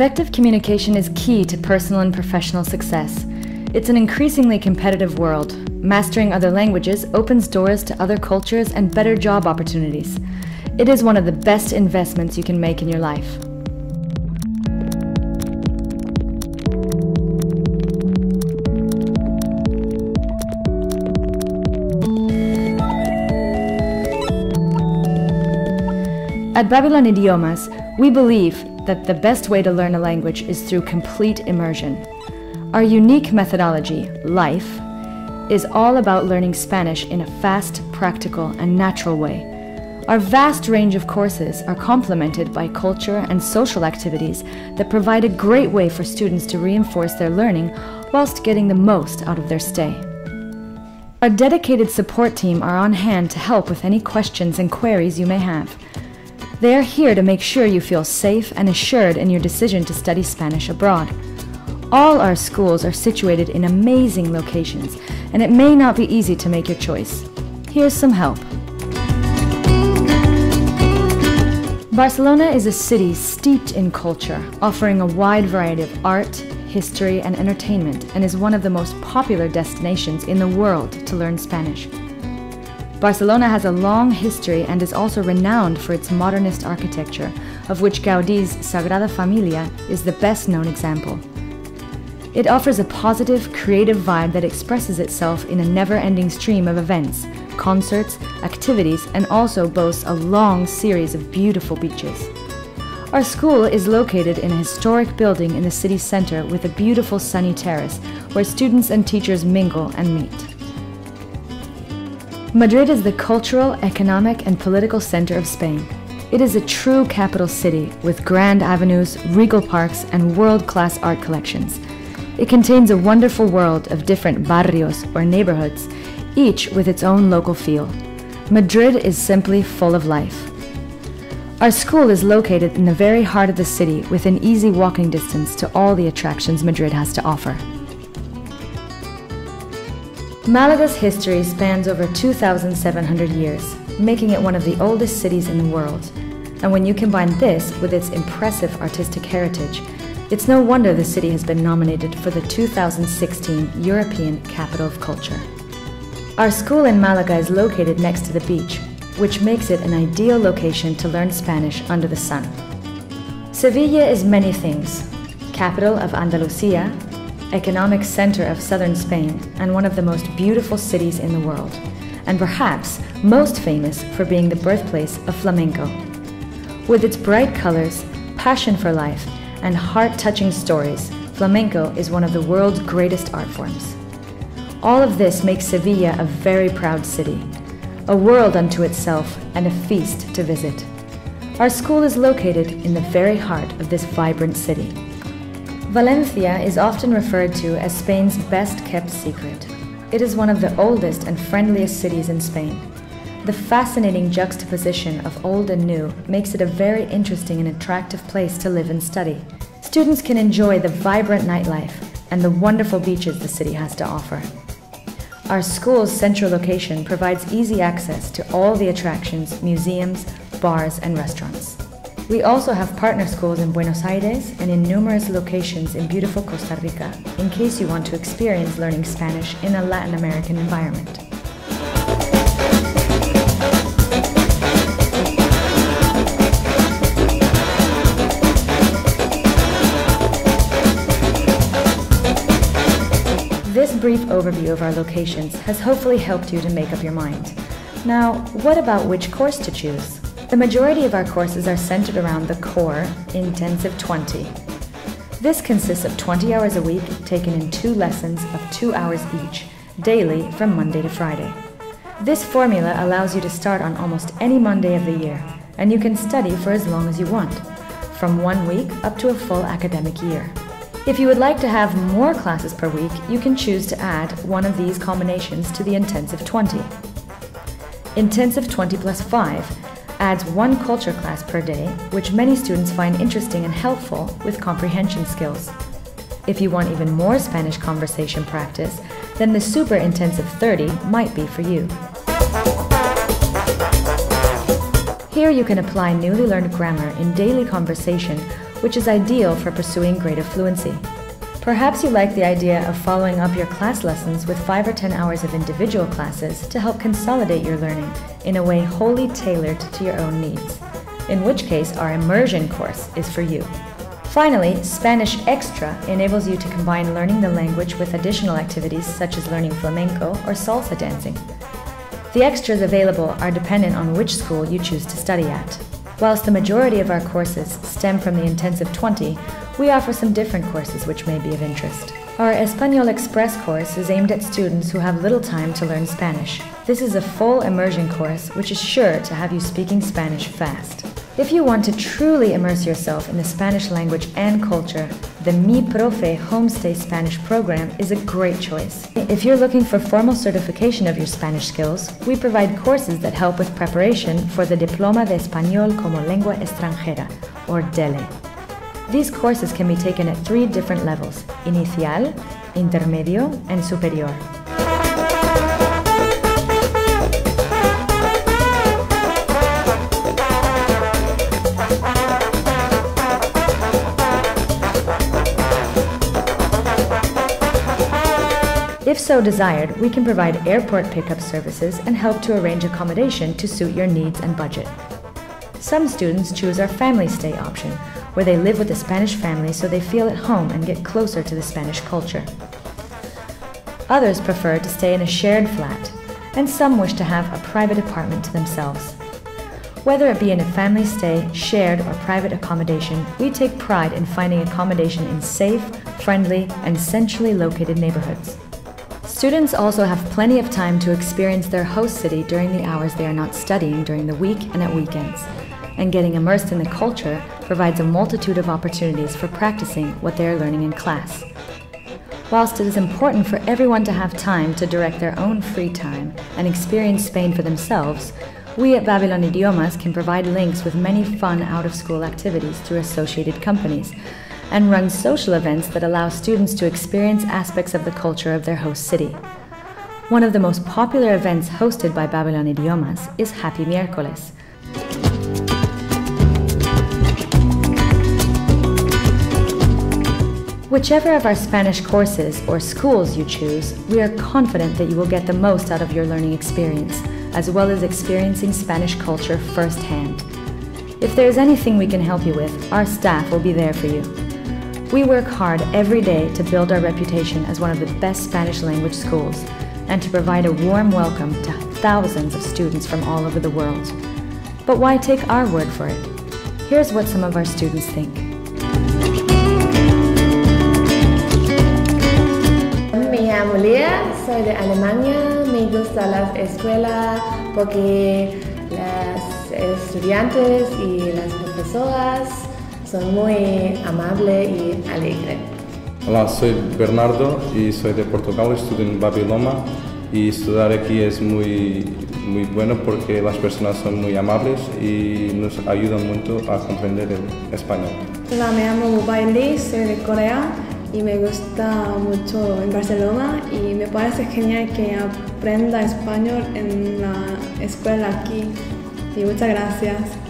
Effective communication is key to personal and professional success. It's an increasingly competitive world. Mastering other languages opens doors to other cultures and better job opportunities. It is one of the best investments you can make in your life. At Babylon Idiomas, we believe that the best way to learn a language is through complete immersion. Our unique methodology, LIFE, is all about learning Spanish in a fast, practical, and natural way. Our vast range of courses are complemented by culture and social activities that provide a great way for students to reinforce their learning whilst getting the most out of their stay. Our dedicated support team are on hand to help with any questions and queries you may have. They are here to make sure you feel safe and assured in your decision to study Spanish abroad. All our schools are situated in amazing locations, and it may not be easy to make your choice. Here's some help. Barcelona is a city steeped in culture, offering a wide variety of art, history, and entertainment, and is one of the most popular destinations in the world to learn Spanish. Barcelona has a long history and is also renowned for its modernist architecture, of which Gaudi's Sagrada Familia is the best known example. It offers a positive, creative vibe that expresses itself in a never ending stream of events, concerts, activities, and also boasts a long series of beautiful beaches. Our school is located in a historic building in the city center with a beautiful sunny terrace where students and teachers mingle and meet. Madrid is the cultural, economic, and political center of Spain. It is a true capital city with grand avenues, regal parks, and world class art collections. It contains a wonderful world of different barrios or neighborhoods, each with its own local feel. Madrid is simply full of life. Our school is located in the very heart of the city within easy walking distance to all the attractions Madrid has to offer. Malaga's history spans over 2,700 years, making it one of the oldest cities in the world. And when you combine this with its impressive artistic heritage, it's no wonder the city has been nominated for the 2016 European Capital of Culture. Our school in Malaga is located next to the beach, which makes it an ideal location to learn Spanish under the sun. Sevilla is many things capital of Andalusia, economic center of southern Spain, and one of the most beautiful cities in the world, and perhaps most famous for being the birthplace of flamenco. With its bright colors, passion for life, and heart touching stories, flamenco is one of the world's greatest art forms. All of this makes Sevilla a very proud city, a world unto itself, and a feast to visit. Our school is located in the very heart of this vibrant city. Valencia is often referred to as Spain's best kept secret. It is one of the oldest and friendliest cities in Spain. The fascinating juxtaposition of old and new makes it a very interesting and attractive place to live and study. Students can enjoy the vibrant nightlife and the wonderful beaches the city has to offer. Our school's central location provides easy access to all the attractions, museums, bars, and restaurants. We also have partner schools in Buenos Aires and in numerous locations in beautiful Costa Rica, in case you want to experience learning Spanish in a Latin American environment. This brief overview of our locations has hopefully helped you to make up your mind. Now, what about which course to choose? The majority of our courses are centered around the core Intensive 20. This consists of 20 hours a week taken in two lessons of two hours each, daily from Monday to Friday. This formula allows you to start on almost any Monday of the year, and you can study for as long as you want, from one week up to a full academic year. If you would like to have more classes per week, you can choose to add one of these combinations to the Intensive 20. Intensive 20 plus 5 adds one culture class per day, which many students find interesting and helpful with comprehension skills. If you want even more Spanish conversation practice, then the Super Intensive 30 might be for you. Here you can apply newly learned grammar in daily conversation which is ideal for pursuing greater fluency. Perhaps you like the idea of following up your class lessons with 5 or 10 hours of individual classes to help consolidate your learning in a way wholly tailored to your own needs, in which case our immersion course is for you. Finally, Spanish Extra enables you to combine learning the language with additional activities such as learning flamenco or salsa dancing. The extras available are dependent on which school you choose to study at. Whilst the majority of our courses stem from the Intensive 20, we offer some different courses which may be of interest. Our Espanol Express course is aimed at students who have little time to learn Spanish. This is a full immersion course which is sure to have you speaking Spanish fast. If you want to truly immerse yourself in the Spanish language and culture, the Mi Profe Homestay Spanish program is a great choice. If you're looking for formal certification of your Spanish skills, we provide courses that help with preparation for the Diploma de Español como Lengua Extranjera, or DELE. These courses can be taken at three different levels inicial, intermedio, and superior. If so desired, we can provide airport pickup services and help to arrange accommodation to suit your needs and budget. Some students choose our family stay option, where they live with a Spanish family so they feel at home and get closer to the Spanish culture. Others prefer to stay in a shared flat, and some wish to have a private apartment to themselves. Whether it be in a family stay, shared, or private accommodation, we take pride in finding accommodation in safe, friendly, and centrally located neighborhoods. Students also have plenty of time to experience their host city during the hours they are not studying during the week and at weekends. And getting immersed in the culture provides a multitude of opportunities for practicing what they are learning in class. Whilst it is important for everyone to have time to direct their own free time and experience Spain for themselves, we at Babylon Idiomas can provide links with many fun out of school activities through associated companies and run social events that allow students to experience aspects of the culture of their host city. One of the most popular events hosted by Babylon Idiomas is Happy Miércoles. Whichever of our Spanish courses or schools you choose, we are confident that you will get the most out of your learning experience, as well as experiencing Spanish culture firsthand. If there is anything we can help you with, our staff will be there for you. We work hard every day to build our reputation as one of the best Spanish language schools and to provide a warm welcome to thousands of students from all over the world. But why take our word for it? Here's what some of our students think. Lea, soy de Alemania. Me gusta la escuela porque las estudiantes y las profesoras son muy amable y alegre. Hola, soy Bernardo y soy de Portugal, estudio en Babiloma y estudiar aquí es muy, muy bueno porque las personas son muy amables y nos ayudan mucho a comprender el español. Hola, me llamo Bailey, soy de Corea y me gusta mucho en Barcelona y me parece genial que aprenda español en la escuela aquí y muchas gracias.